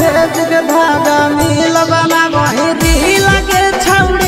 भेज के धागा मिलबना लगे छौड़ी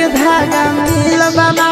के धागा मिलबा ना